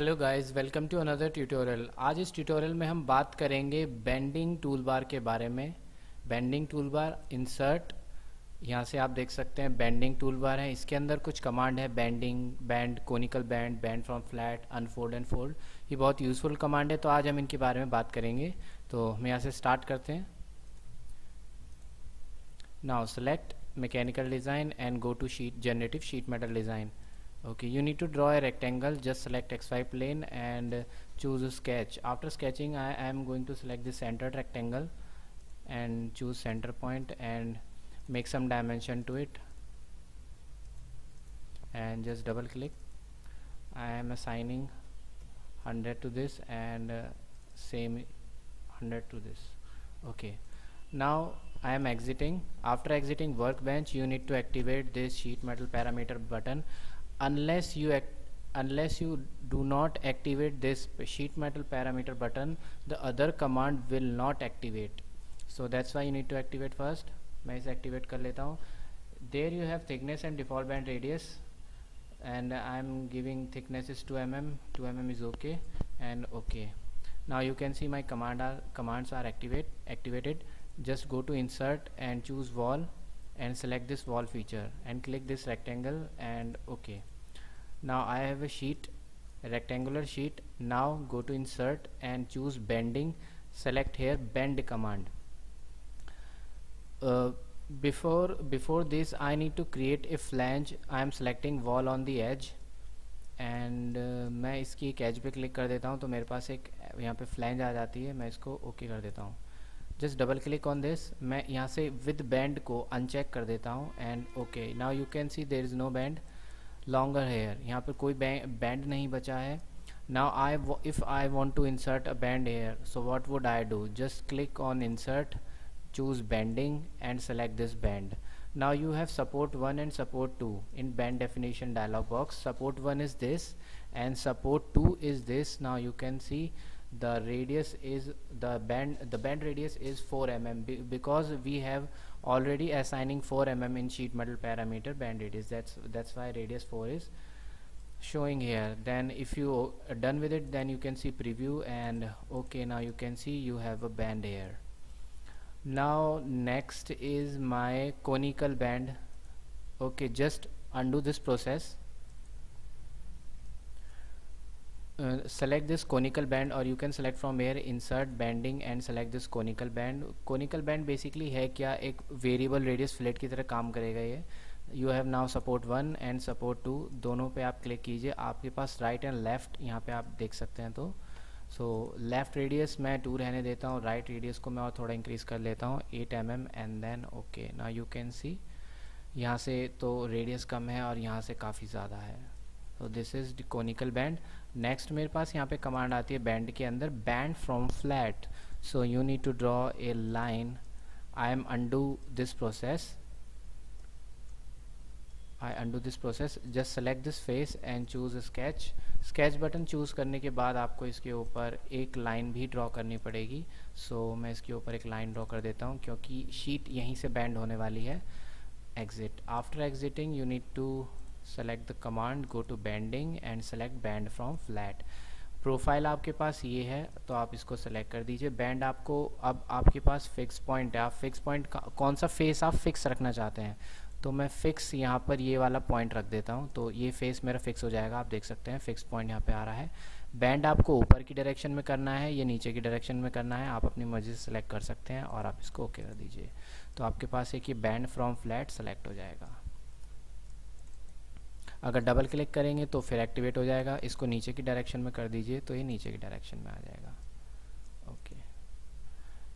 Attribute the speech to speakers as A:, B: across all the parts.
A: Hello guys welcome to another tutorial आज इस tutorial में हम बात करेंगे बेंडिंग टूल बार के बारे में। बेंडिंग टूलबार इंसर्ट यहाँ से आप देख सकते हैं बेंडिंग टूल बार है। इसके अंदर कुछ कमांड है bending band conical band band from flat unfold and fold ये बहुत यूज़फुल कमांड है तो आज हम इनके बारे में बात करेंगे। तो हम यहाँ से स्टार्ट करते हैं। Now select mechanical design and go to sheet generative sheet metal design okay you need to draw a rectangle just select xy plane and choose a sketch. After sketching I am going to select the centered rectangle and choose center point and make some dimension to it. And just double click. I am assigning 100 to this and uh, same 100 to this. Okay now I am exiting. After exiting workbench you need to activate this sheet metal parameter button unless you unless you do not activate this sheet metal parameter button the other command will not activate so that's why you need to activate first मैं इसे activate कर लेता हूँ there you have thickness and default band radius and I'm giving thickness is 2 mm 2 mm is okay and okay now you can see my command are commands are activate activated just go to insert and choose wall and select this wall feature and click this rectangle and okay Now I have a sheet rectangular sheet now go to insert and choose bending select here bend command uh, before before this I need to create a flange I am selecting wall on the edge and uh, मैं इसकी एक as पे click कर देता हूँ तो मेरे पास एक यहाँ पे फ्लैंज आ जाती है मैं इसको ओके okay कर देता हूँ just double click on this मैं यहाँ से विद बैंड को अनचेक कर देता हूँ and okay now you can see there is no band longer here यहाँ पर कोई बैंड नहीं बचा है now I if I want to insert a band here so what would I do just click on insert choose bending and select this band now you have support 1 and support 2 in band definition dialog box support 1 is this and support 2 is this now you can see the radius is the band the band radius is 4 mm because we have already assigning 4 mm in sheet metal parameter band radius. That's that's why radius 4 is showing here. Then if you are done with it then you can see preview and okay now you can see you have a band here. Now next is my conical band. Okay just undo this process uh, select this conical band or you can select from here insert banding and select this conical band. Conical band basically है क्या एक variable radius fillet की तरह काम करेगा ये। You have now support one and support two दोनों पे आप क्लिक कीजिए। आपके पास राइट एंड लेफ़्ट यहाँ पे आप देख सकते हैं तो। सो लेफ़्ट रेडियस मैं टू रहने देता हूँ। राइट रेडियस को मैं और थोड़ा इंक्रीज कर लेता हूँ। Eight M M and then okay ना यू कैन सी यहाँ से तो रेडियस कम है और यहाँ से काफ़ी ज़्यादा है। तो this is conical band next मेरे पास यहाँ पे कमांड आती है बैंड के अंदर band from flat so you need to draw a line I am undo this process I undo this process just select this face and choose a sketch sketch button choose करने के बाद आपको इसके ऊपर एक line भी draw करनी पड़ेगी. सो so, मैं इसके ऊपर एक लाइन ड्रॉ कर देता हूँ क्योंकि शीट यहीं से बैंड होने वाली है. Exit after exiting you need to select the command, go to bending and select band from flat. Profile आपके पास ये है तो आप इसको सेलेक्ट कर दीजिए। बैंड आपको, अब आपके पास फिक्स पॉइंट है। आप फिक्स पॉइंट कौन सा फेस आप फिक्स रखना चाहते हैं? तो मैं फिक्स यहाँ पर ये वाला पॉइंट रख देता हूँ। तो ये फेस मेरा फिक्स हो जाएगा, आप देख सकते हैं फिक्स पॉइंट यहाँ पे आ रहा है। बैंड आपको ऊपर की डायरेक्शन में करना है, या नीचे की डायरेक्शन में करना है। आप अपनी मर्ज़ी से सेलेक्ट कर सकते हैं और आप इसको ओके कर दीजिए। तो आपके पास एक ये बैंड फ्रॉम फ्लैट सेलेक्ट हो जाएगा। अगर डबल क्लिक करेंगे तो फिर एक्टिवेट हो जाएगा। इसको नीचे की डायरेक्शन में कर दीजिए तो ये नीचे की डायरेक्शन में आ जाएगा। ओके।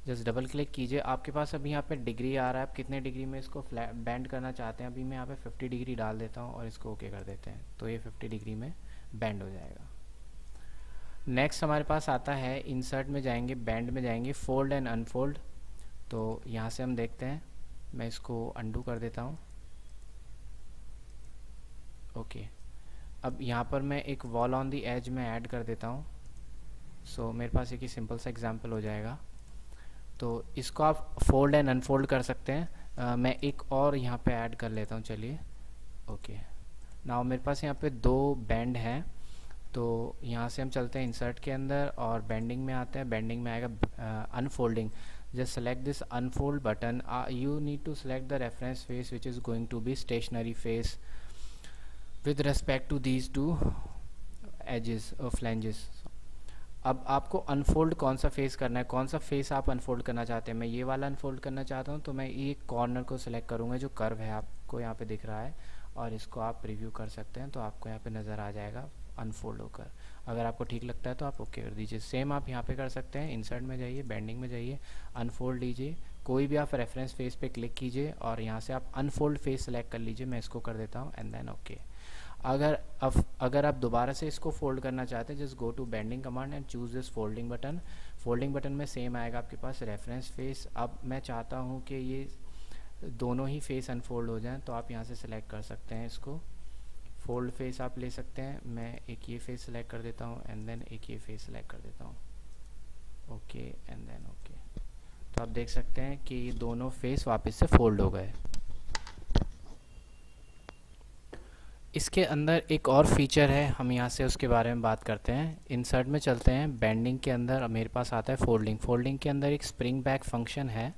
A: जस्ट डबल क्लिक कीजिए। आपके पास अभी यहाँ पे डिग्री आ रहा है। आप कितने डिग्री में इसको बैंड करना चाहते हैं? अभी मैं यहाँ पे 50 डिग्री डाल देता हूँ और इसको ओके okay कर देते हैं। तो ये 50 डिग्री में बैंड हो जाएगा। नेक्स्ट हमारे पास आता है। इंसर्ट में जाएँगे, बैंड में जाएँगे। Fold and unfold. तो यहाँ से हम देखते हैं। मैं इसको अंडू कर देता हूँ। ओके. अब यहाँ पर मैं एक वॉल ऑन दी एज में ऐड कर देता हूँ। सो so, मेरे पास एक ही सिंपल सा एग्जांपल हो जाएगा। तो इसको आप फोल्ड एंड अनफोल्ड कर सकते हैं। uh, मैं एक और यहाँ पे ऐड कर लेता हूँ चलिए। ओके नाउ मेरे पास यहाँ पे दो बैंड हैं। तो यहाँ से हम चलते हैं इंसर्ट के अंदर और बैंडिंग में आते हैं। बैंडिंग में आएगा unfolding select this unfold button. Uh, you need to select the reference face which is going to be stationary face with respect to these two edges or flanges. अब आपको अनफोल्ड कौन सा face करना है? कौन सा फेस आप unfold करना चाहते हैं? मैं ये वाला अनफोल्ड करना चाहता हूँ तो मैं ये कॉर्नर को सिलेक्ट करूँगा जो कर्व है आपको यहाँ पे दिख रहा है, और इसको आप प्रीव्यू कर सकते हैं तो आपको यहाँ पे नज़र आ जाएगा अनफोल्ड होकर। अगर आपको ठीक लगता है तो आप ओके कर दीजिए। सेम आप यहाँ पे कर सकते हैं। इंसर्ट में जाइए बैंडिंग में जाइए अनफोल्ड लीजिए कोई भी आप रेफरेंस फेस पे क्लिक कीजिए और यहाँ से आप अनफोल्ड फेस सेलेक्ट कर लीजिए, मैं इसको कर देता हूँ एंड देन ओके अगर अब अगर आप दोबारा से इसको फोल्ड करना चाहते हैं just go to bending command and choose this folding button folding button में सेम आएगा आपके पास रेफरेंस फेस अब मैं चाहता हूँ कि ये दोनों ही फेस अनफोल्ड हो जाएँ तो आप यहाँ से सिलेक्ट कर सकते हैं इसको. फोल्ड फेस आप ले सकते हैं, मैं एक ये फेस सेलेक्ट कर देता हूँ एंड देन एक ये फेस सेलेक्ट कर देता हूँ. ओके एंड देन ओके तो आप देख सकते हैं कि दोनों फेस वापस से फोल्ड हो गए। इसके अंदर एक और फीचर है, हम यहाँ से उसके बारे में बात करते हैं। इंसर्ट में चलते हैं बैंडिंग के अंदर मेरे पास आता है फोल्डिंग फोल्डिंग के अंदर एक स्प्रिंग बैक फ़ंक्शन है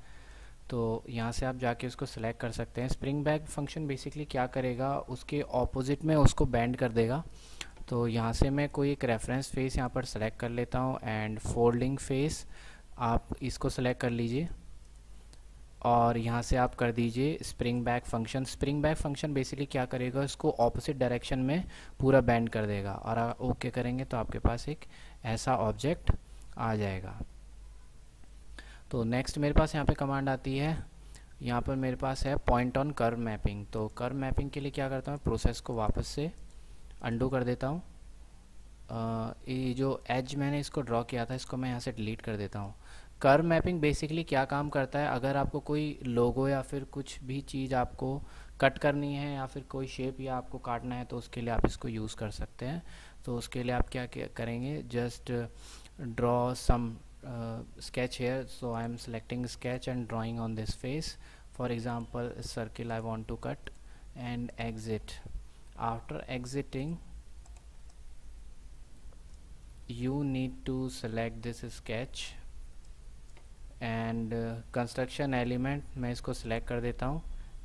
A: तो यहाँ से आप जाके उसको सिलेक्ट कर सकते हैं। स्प्रिंग बैक फ़ंक्शन बेसिकली क्या करेगा, उसके ऑपोजिट में उसको बैंड कर देगा। तो यहाँ से मैं कोई एक रेफरेंस फेस यहाँ पर सेलेक्ट कर लेता हूँ एंड फोल्डिंग फेस आप इसको सेलेक्ट कर लीजिए। और यहाँ से आप कर दीजिए spring back function spring back function basically क्या करेगा? इसको ऑपोजिट डायरेक्शन में पूरा बैंड कर देगा। और ओके करेंगे तो आपके पास एक ऐसा ऑब्जेक्ट आ जाएगा। तो नेक्स्ट मेरे पास यहाँ पे कमांड आती है। यहाँ पर मेरे पास है पॉइंट ऑन कर्व मैपिंग तो कर्व मैपिंग के लिए क्या करता हूँ? प्रोसेस को वापस से अंडू कर देता हूँ। ये जो एज मैंने इसको ड्रॉ किया था, इसको मैं यहाँ से डिलीट कर देता हूँ। कर मैपिंग बेसिकली क्या काम करता है? अगर आपको कोई लोगो या फिर कुछ भी चीज़ आपको कट करनी है या फिर कोई शेप या आपको काटना है तो उसके लिए आप इसको यूज़ कर सकते हैं। तो उसके लिए आप क्या करेंगे? Just draw some sketch here so I am selecting sketch and and on this face example a circle I want to cut and exit. After exiting you need to select this sketch and construction element मैं इसको select कर देता हूँ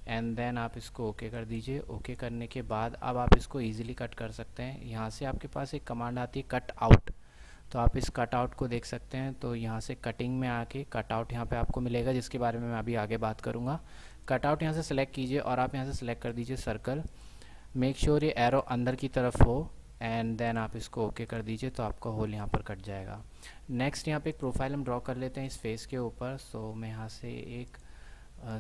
A: and then आप इसको okay okay कर दीजिए। Okay okay करने के बाद अब आप इसको इजीली कट कर सकते हैं। यहाँ से आपके पास एक कमांड आती है कट आउट तो आप इस कटआउट को देख सकते हैं। तो यहाँ से कटिंग में आके कटआउट यहाँ पे आपको मिलेगा, जिसके बारे में मैं अभी आगे बात करूँगा। कट आउट यहाँ से सिलेक्ट कीजिए और आप यहाँ से सिलेक्ट कर दीजिए सर्कल मेक श्योर ये एरो अंदर की तरफ़ हो। एंड देन आप इसको ओके okay कर दीजिए तो आपका होल यहाँ पर कट जाएगा। नेक्स्ट यहाँ पे एक प्रोफ़ाइल हम ड्रॉ कर लेते हैं इस फेस के ऊपर सो मैं यहाँ से एक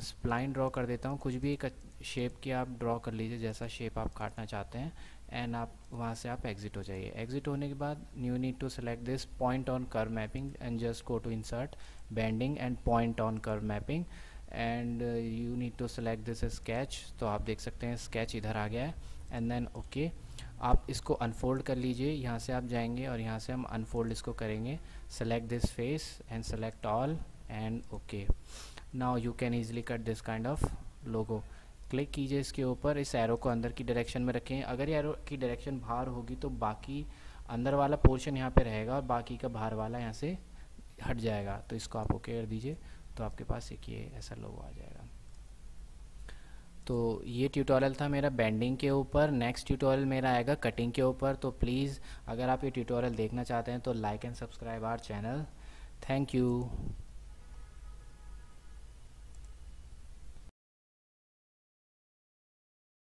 A: स्प्लाइन ड्रॉ कर देता हूँ। कुछ भी एक शेप की आप ड्रॉ कर लीजिए, जैसा शेप आप काटना चाहते हैं एंड आप वहाँ से आप एग्जिट हो जाइए। एग्जिट होने के बाद you need to select this point on curve mapping and just go to insert banding and point on curve mapping and you need to select this sketch तो आप देख सकते हैं स्केच इधर आ गया है एंड देन ओके आप इसको अनफोल्ड कर लीजिए, यहाँ से आप जाएँगे और यहाँ से हम अनफोल्ड इसको करेंगे। Select this face and select all and okay now you can easily cut this kind of logo click कीजिए इसके ऊपर, इस एरो को अंदर की डायरेक्शन में रखें। अगर ये एरो की डायरेक्शन बाहर होगी तो बाकी अंदर वाला पोर्शन यहाँ पे रहेगा और बाकी का बाहर वाला यहाँ से हट जाएगा। तो इसको आप ओके कर दीजिए तो आपके पास एक ये ऐसा लोगो आ जाएगा। तो ये ट्यूटोरियल था मेरा बेंडिंग के ऊपर नेक्स्ट ट्यूटोरियल मेरा आएगा कटिंग के ऊपर तो प्लीज़ अगर आप ये ट्यूटोरियल देखना चाहते हैं तो like and subscribe our channel thank you